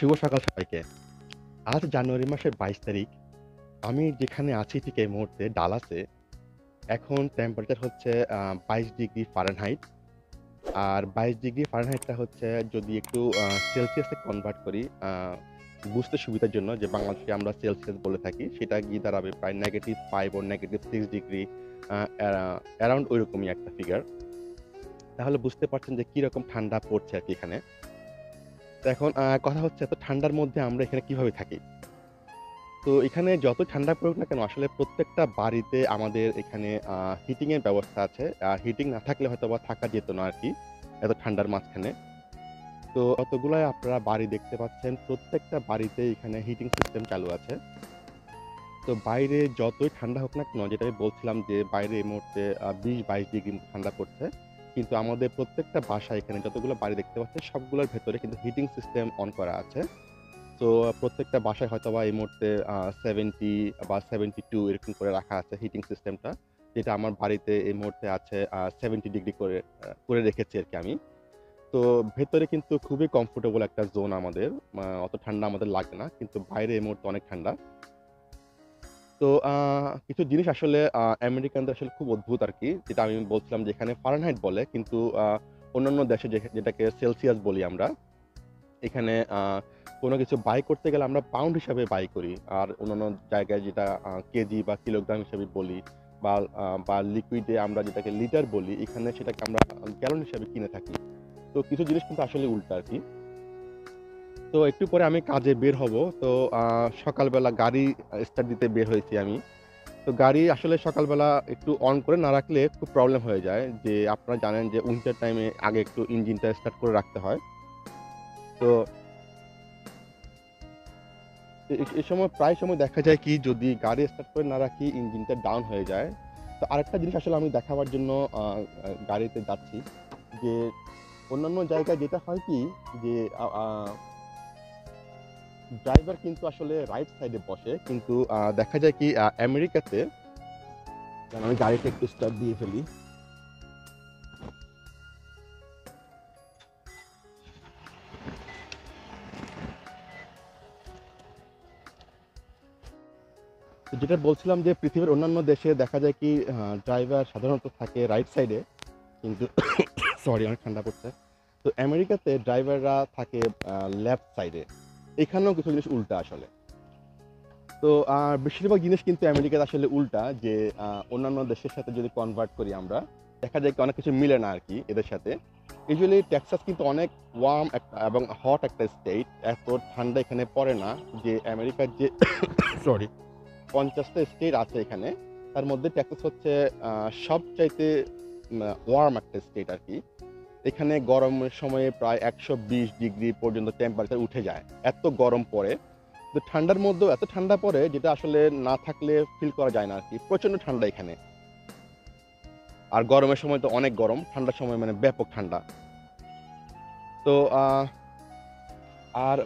শুভ সকাল সবাইকে। আজ জানুয়ারি মাসের বাইশ তারিখ। আমি যেখানে আছি ঠিক এই মুহূর্তে ডালাসে। এখন টেম্পারেচার হচ্ছে বাইশ ডিগ্রি ফারেনহাইট আর বাইশ ডিগ্রি ফারেনহাইটটা হচ্ছে যদি একটু সেলসিয়াসে কনভার্ট করি বুঝতে সুবিধার জন্য যে বাংলাদেশে আমরা সেলসিয়াস বলে থাকি, সেটা গিয়ে দাঁড়াবে প্রায় নেগেটিভ ফাইভ ও নেগেটিভ সিক্স ডিগ্রি অ্যারাউন্ড ওইরকমই একটা ফিগার তাহলে বুঝতে পারছেন যে কীরকম ঠান্ডা পড়ছে আর কি এখানে। তো এখন কথা হচ্ছে এত ঠান্ডার মধ্যে আমরা এখানে কীভাবে থাকি? তো এখানে যত ঠান্ডা পড়ুক না কেন, আসলে প্রত্যেকটা বাড়িতে আমাদের এখানে হিটিংয়ের ব্যবস্থা আছে। আর হিটিং না থাকলে হয়তো বা থাকা যেত না আর কি এত ঠান্ডার মাঝখানে। তো অতগুলাই আপনারা বাড়ি দেখতে পাচ্ছেন। প্রত্যেকটা বাড়িতে এখানে হিটিং সিস্টেম চালু আছে। তো বাইরে যতই ঠান্ডা হোক না কেন, যেটা আমি বলছিলাম যে বাইরে এই মুহূর্তে বিশ বাইশ ডিগ্রি ঠান্ডা পড়ছে। কিন্তু আমাদের প্রত্যেকটা বাসা এখানে যতগুলো বাড়ি দেখতে পাচ্ছেন সবগুলোর ভেতরে কিন্তু হিটিং সিস্টেম অন করা আছে। তো, প্রত্যেকটা বাসায় হয়তো বা এই মুহূর্তে সেভেন্টি বা সেভেন্টি টু এরকম করে রাখা আছে হিটিং সিস্টেমটা যেটা আমার বাড়িতে এই মুহূর্তে আছে সেভেন্টি ডিগ্রি করে করে রেখেছি আর কি আমি। তো, ভেতরে কিন্তু খুবই কমফোর্টেবল একটা জোন আমাদের অত ঠান্ডা আমাদের লাগে না, কিন্তু বাইরে এই মুহূর্তে অনেক ঠান্ডা। তো কিছু জিনিস আসলে আমেরিকানদের আসলে খুব অদ্ভুত আর কি যেটা আমি বলছিলাম যে এখানে ফারেনহাইট বলে, কিন্তু অন্যান্য দেশে যেটাকে সেলসিয়াস বলি আমরা, এখানে কোনো কিছু বাই করতে গেলে আমরা পাউন্ড হিসাবে বাই করি। আর অন্যান্য জায়গায় যেটা কেজি বা কিলোগ্রাম হিসাবে বলি, বা বা লিকুইডে আমরা যেটাকে লিটার বলি, এখানে সেটাকে আমরা গ্যালন হিসাবে কিনে থাকি। তো কিছু জিনিস কিন্তু আসলে উল্টা আর কি তো একটু পরে আমি কাজে বের হব। তো সকালবেলা গাড়ি স্টার্ট দিতে বের হয়েছি আমি। তো গাড়ি আসলে সকালবেলা একটু অন করে না রাখলে খুব প্রবলেম হয়ে যায়। যে আপনারা জানেন যে উইন্টার টাইমে আগে একটু ইঞ্জিনটা স্টার্ট করে রাখতে হয়। তো এ- এ সময়, প্রায় সময় দেখা যায় কি, যদি গাড়ি স্টার্ট করে না রাখি ইঞ্জিনটা ডাউন হয়ে যায়। তো আরেকটা জিনিস আসলে আমি দেখাবার জন্য গাড়িতে যাচ্ছি। যে অন্যান্য জায়গায় যেটা হয় কি, যে ড্রাইভার কিন্তু আসলে রাইট সাইডে বসে, কিন্তু দেখা যায় কি আমেরিকাতে আমি গাড়িটা একটু স্টার্ট দিয়ে ফেলি। যেটা বলছিলাম যে, পৃথিবীর অন্যান্য দেশে দেখা যায় কি ড্রাইভার সাধারণত থাকে রাইট সাইডে কিন্তু সরি অনেক ঠান্ডা পড়ছে। তো আমেরিকাতে ড্রাইভাররা থাকে লেফট সাইডে এখানেও কিছু জিনিস উল্টা আসলে। তো বেশিরভাগ জিনিস কিন্তু আমেরিকাতে আসলে উল্টা যে অন্যান্য দেশের সাথে যদি কনভার্ট করি আমরা, দেখা যায় অনেক কিছু মিলে না আর কি এদের সাথে। ইউজুয়ালি টেক্সাস কিন্তু অনেক ওয়ার্ম একটা এবং হট একটা স্টেট এত ঠান্ডা এখানে পড়ে না যে, আমেরিকার যে সরি পঞ্চাশটা স্টেট আছে এখানে, তার মধ্যে টেক্সাস হচ্ছে সবচাইতে ওয়ার্ম একটা স্টেট আর কি এখানে গরমের সময়ে প্রায় একশো বিশ ডিগ্রি পর্যন্ত টেম্পারেচার উঠে যায়। এত গরম পড়ে তো ঠান্ডার মধ্যেও, এত ঠান্ডা পড়ে যেটা আসলে না থাকলে ফিল করা যায় না আর কি। প্রচণ্ড ঠান্ডা এখানে। আর গরমের সময় তো অনেক গরম, ঠান্ডার সময় মানে ব্যাপক ঠান্ডা। তো আর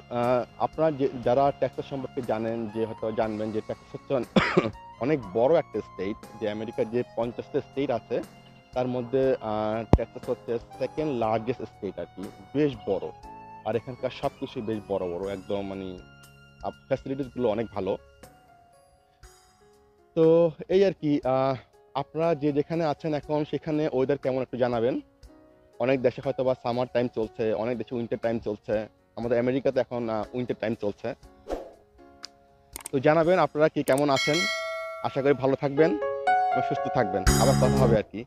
আপনারা যে, যারা টেক্সাস সম্পর্কে জানেন, যে হয়তো জানবেন যে টেক্সাস হচ্ছে অনেক বড় একটা স্টেট যে আমেরিকার যে পঞ্চাশটা স্টেট আছে তার মধ্যে টেক্সাস হচ্ছে সেকেন্ড লার্জেস্ট স্টেট আর কি, বেশ বড়। আর এখানকার সব কিছুই বেশ বড় বড়, একদম মানে ফ্যাসিলিটিসগুলো অনেক ভালো। তো এই আর কি আপনারা যে যেখানে আছেন এখন, সেখানে ওয়েদার কেমন একটু জানাবেন। অনেক দেশে হয়তো বা সামার টাইম চলছে, অনেক দেশে উইন্টার টাইম চলছে। আমাদের আমেরিকাতে এখন উইন্টার টাইম চলছে। তো জানাবেন আপনারা কি কেমন আছেন। আশা করি ভালো থাকবেন সুস্থ থাকবেন। আবার কথা হবে আর কি।